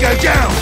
go down!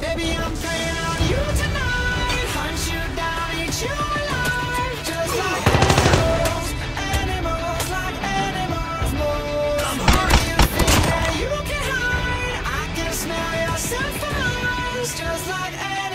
Baby, I'm praying on you tonight. Hunt you down, eat you alive. Just like animals, animals, like animals. I'm. You you can hide? I can smell your. Just like animals.